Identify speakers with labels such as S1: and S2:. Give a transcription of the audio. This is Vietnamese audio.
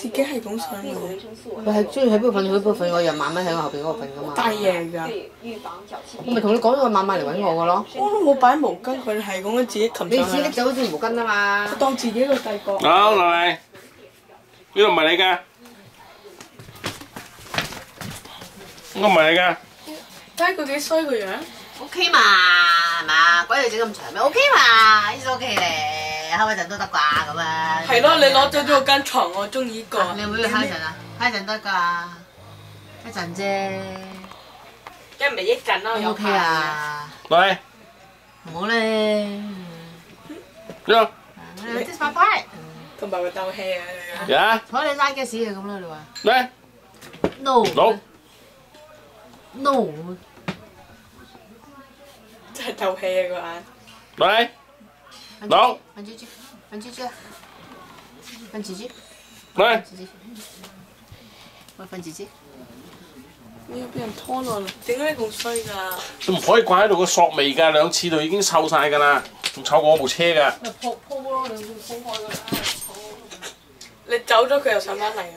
S1: 自己係咁上嘅。
S2: 佢係中意喺邊度瞓就喺邊度瞓，我又晚晚喺我後邊嗰度瞓噶嘛。
S1: 大夜㗎。
S2: 我咪同你講咗佢晚晚嚟揾我嘅咯。
S1: 我都冇擺毛巾，佢係咁樣自己擒上。
S2: 你自己拎走嗰條毛巾啊嘛。
S1: 當自己個帝國。
S3: 好，嚟呢度唔係你㗎。我唔係你㗎。
S1: 睇佢幾衰個樣。
S2: O K 嘛，係嘛？鬼要整咁長咩？O K 嘛，呢首 O K 咧。嚟，開陣都得啩咁啊！
S1: 係咯，你攞咗咗間床，我中意個。
S2: 你會開陣啊？開陣得㗎，一陣啫。
S1: 一唔係一陣
S2: 咯，
S1: 有
S2: OK 啊？
S3: 喂，
S2: 唔好咧。
S3: 呢個。
S2: This my part。
S1: 同爸爸鬥氣啊！
S3: 呀！
S2: 好你拉嘅屎啊咁啦，你話。
S3: 喂。
S2: No。
S3: No。
S2: No。
S1: 真係鬥氣啊個眼。
S2: 喂。Đâu? Bắn
S1: chưa chưa? Bắn chưa chưa? Bắn chỉ chứ? Này. Mời phần chỉ chứ?
S3: 都唔可以掛喺度，個索味㗎，兩次就已經臭晒㗎啦，仲臭過我部車㗎。
S1: 你走咗佢又上翻嚟啊！